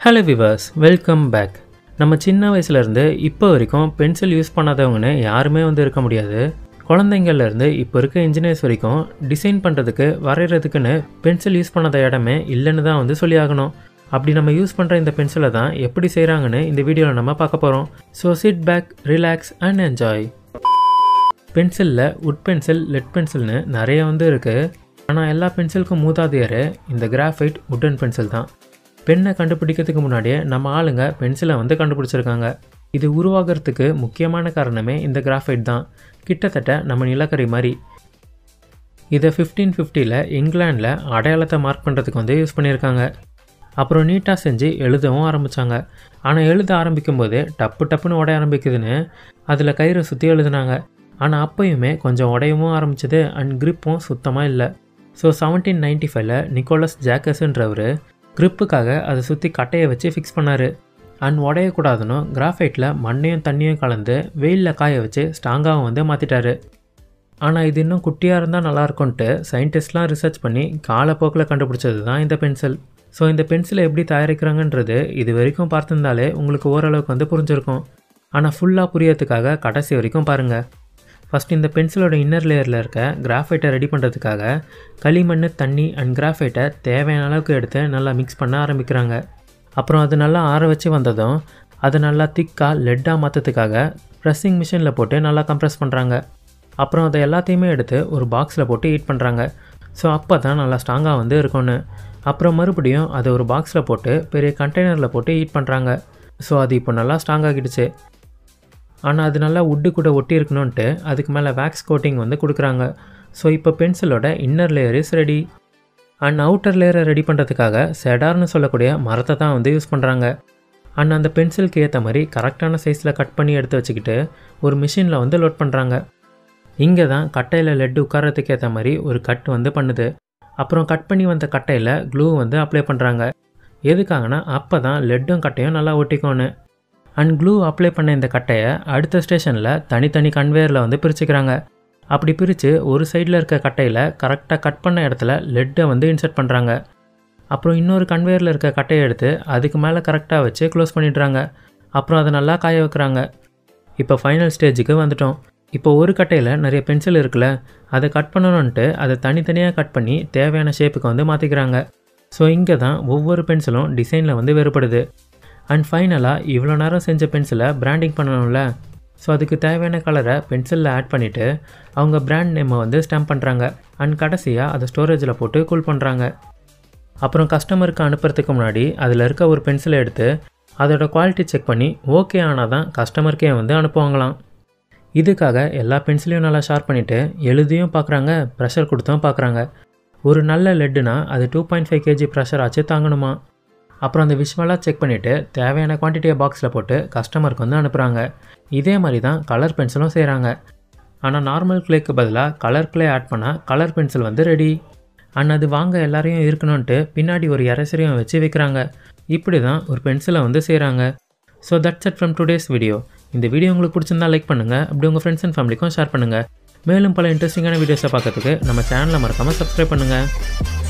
Hello விவாஸ் welcome back நம்ம சின்ன வயசுலேருந்து இப்போ வரைக்கும் பென்சில் யூஸ் பண்ணாதவங்கன்னு யாருமே வந்து இருக்க முடியாது. குழந்தைங்கள்லேருந்து இப்போ இருக்க இன்ஜினியர்ஸ் வரைக்கும் டிசைன் பண்ணுறதுக்கு வரைகிறதுக்குன்னு பென்சில் யூஸ் பண்ணாத இடமே இல்லைன்னு தான் வந்து சொல்லியாகணும் அப்படி நம்ம யூஸ் பண்ணுற இந்த பென்சிலை தான் எப்படி செய்கிறாங்கன்னு இந்த வீடியோவில் நம்ம பார்க்க போகிறோம் so sit back relax and enjoy பென்சிலில் உட் பென்சில் லெட் பென்சில்னு நிறைய வந்து இருக்குது ஆனால் எல்லா பென்சிலுக்கும் மூதாதையர் இந்த கிராஃபைட் உட்டன் பென்சில் தான். பெண்ணை கண்டுபிடிக்கிறதுக்கு முன்னாடியே நம்ம ஆளுங்க பென்சிலை வந்து கண்டுபிடிச்சிருக்காங்க. இது உருவாகிறதுக்கு முக்கியமான காரணமே இந்த கிராஃபைட் தான். கிட்டத்தட்ட நம்ம நிலக்கரி மாதிரி. இதை ஃபிஃப்டீன் ஃபிஃப்டியில் இங்கிலாண்டில் அடையாளத்தை மார்க் பண்ணுறதுக்கு வந்து யூஸ் பண்ணியிருக்காங்க. அப்புறம் நீட்டாக செஞ்சு எழுதவும் ஆரம்பித்தாங்க ஆனால் எழுத ஆரம்பிக்கும் போது டப்பு டப்புன்னு உடைய ஆரம்பிக்குதுன்னு அதில் கயிறை சுற்றி எழுதுனாங்க. ஆனால் அப்போயுமே கொஞ்சம் உடையவும் ஆரம்பிச்சது அண்ட் கிரிப்பும் சுத்தமாக இல்லை. ஸோ செவன்டீன் நைன்டி ஃபைவ்ல நிக்கோலஸ் ஜாக்கஸ்ன்றவர் கிரிப்புக்காக அதை சுற்றி கட்டையை வச்சு ஃபிக்ஸ் பண்ணார். அண்ட் உடையக்கூடாதுன்னு கிராஃபைட்டில் மண்ணையும் தண்ணியும் கலந்து வெயிலில் காய வச்சு ஸ்ட்ராங்காகவும் வந்து மாற்றிட்டாரு ஆனால் இது இன்னும் குட்டியாக இருந்தால் நல்லாயிருக்கும்ன்ட்டு சயின்டிஸ்ட்லாம் ரிசர்ச் பண்ணி காலப்போக்கில் கண்டுபிடிச்சது தான் இந்த பென்சில் ஸோ இந்த பென்சிலை எப்படி தயாரிக்கிறாங்கன்றது இது வரைக்கும் பார்த்துருந்தாலே உங்களுக்கு ஓரளவுக்கு வந்து புரிஞ்சிருக்கும். ஆனால் ஃபுல்லாக புரியறதுக்காக கடைசி வரைக்கும் பாருங்கள் ஃபஸ்ட் இந்த பென்சிலோட இன்னர் லேயரில் இருக்க கிராஃபைட்டை ரெடி பண்ணுறதுக்காக களிமண் தண்ணி அண்ட் கிராஃபைட்டை தேவையான அளவுக்கு எடுத்து நல்லா மிக்ஸ் பண்ண ஆரம்பிக்கிறாங்க. அப்புறம் அது நல்லா ஆற வச்சு வந்ததும் அது நல்லா திக்காக லெட்டாக மாற்றத்துக்காக ப்ரெஸ்ஸிங் மிஷினில் போட்டு நல்லா கம்ப்ரெஸ் பண்ணுறாங்க அப்புறம் அதை எல்லாத்தையுமே எடுத்து ஒரு பாக்ஸில் போட்டு ஹீட் பண்ணுறாங்க ஸோ அப்போ தான் நல்லா ஸ்ட்ராங்காக வந்து இருக்கும்னு. அப்புறம் மறுபடியும் அதை ஒரு பாக்ஸில் போட்டு பெரிய கண்டெய்னரில் போட்டு ஹீட் பண்ணுறாங்க ஸோ அது இப்போ நல்லா ஸ்ட்ராங் ஆகிடுச்சு. ஆனால் அது நல்லா உட்டு கூட ஒட்டி இருக்கணும்ன்ட்டு அதுக்கு மேலே வேக்ஸ் கோட்டிங் வந்து கொடுக்குறாங்க. ஸோ இப்போ பென்சிலோட inner layer is ready and outer லேயரை ரெடி பண்ணுறதுக்காக செடார்னு சொல்லக்கூடிய மரத்தை தான் வந்து யூஸ் பண்ணுறாங்க அண்ட் அந்த பென்சிலுக்கு ஏற்ற மாதிரி கரெக்டான சைஸில் கட் பண்ணி எடுத்து வச்சுக்கிட்டு ஒரு மிஷினில் வந்து லோட் பண்ணுறாங்க இங்கே தான் கட்டையில் லெட் உட்காரத்துக்கு ஏற்ற மாதிரி ஒரு கட் வந்து பண்ணுது. அப்புறம் கட் பண்ணி வந்த கட்டையில் க்ளூ வந்து அப்ளை பண்ணுறாங்க எதுக்காகனா அப்போ தான் லெட்டும் கட்டையும் நல்லா ஒட்டிக்கோன்னு அண்ட் க்ளூ அப்ளை பண்ண இந்த கட்டையை அடுத்த ஸ்டேஷனில் தனித்தனி கன்வேயரில் வந்து பிரிச்சுக்கிறாங்க. அப்படி பிரித்து ஒரு சைடில் இருக்க கட்டையில் கரெக்டாக கட் பண்ண இடத்துல லெட்டை வந்து இன்சர்ட் பண்ணுறாங்க அப்புறம் இன்னொரு கன்வேயரில் இருக்க கட்டையை எடுத்து அதுக்கு மேலே கரெக்டாக வச்சு க்ளோஸ் பண்ணிடுறாங்க. அப்புறம் அதை நல்லா காய வைக்கிறாங்க. இப்போ ஃபைனல் ஸ்டேஜுக்கு வந்துட்டோம். இப்போ ஒரு கட்டையில் நிறைய பென்சில் இருக்குல்ல அதை கட் பண்ணணுன்ட்டு அதை தனித்தனியாக கட் பண்ணி தேவையான ஷேப்புக்கு வந்து மாற்றிக்கிறாங்க ஸோ இங்கே தான் ஒவ்வொரு பென்சிலும் டிசைனில் வந்து வேறுபடுது. அண்ட் ஃபைனலாக இவ்வளோ நேரம் செஞ்ச பென்சிலை பிராண்டிங் பண்ணணும்ல? ஸோ அதுக்கு தேவையான கலரை பென்சிலில் ஆட் பண்ணிவிட்டு அவங்க பிராண்ட் நேமை வந்து ஸ்டாம்ப் பண்ணுறாங்க அண்ட் கடைசியாக அதை ஸ்டோரேஜில் போட்டு கூல் பண்ணுறாங்க அப்புறம் கஸ்டமருக்கு அனுப்புறதுக்கு முன்னாடி அதில் இருக்க ஒரு பென்சிலை எடுத்து அதோட குவாலிட்டி செக் பண்ணி ஓகே ஆனால் தான் கஸ்டமருக்கே வந்து அனுப்புவாங்களாம். இதுக்காக எல்லா பென்சிலையும் நல்லா ஷார்ப் பண்ணிவிட்டு எழுதியும் பார்க்குறாங்க ப்ரெஷர் கொடுத்தும் பார்க்குறாங்க ஒரு நல்ல லெட்டுனா அது two point five KG pressure ஆச்சு தாங்கணுமா? அப்புறம் அந்த விஷுவலாக செக் பண்ணிவிட்டு தேவையான குவான்டிட்டியை பாக்ஸில் போட்டு கஸ்டமருக்கு வந்து அனுப்புகிறாங்க இதே மாதிரி தான் கலர் பென்சிலும் செய்கிறாங்க ஆனால் நார்மல் கிளேக்கு பதிலாக கலர் கிளே ஆட் பண்ணால் கலர் பென்சில் வந்து ரெடி அண்ட் அது வாங்க எல்லாரையும் இருக்கணும்ன்ட்டு பின்னாடி ஒரு இறசரையும் வச்சு விற்கிறாங்க இப்படி தான் ஒரு பென்சிலை வந்து செய்கிறாங்க so that's it from today's video இந்த வீடியோ உங்களுக்கு பிடிச்சிருந்தா லைக் பண்ணுங்கள் அப்படி உங்கள் ஃப்ரெண்ட்ஸ் அண்ட் ஃபேமிலிக்கும் ஷேர் பண்ணுங்கள் மேலும் பல இன்ட்ரெஸ்டிங்கான வீடியோஸை பார்க்கறதுக்கு நம்ம சேனலை மறக்காமல் சப்ஸ்கிரைப் பண்ணுங்கள்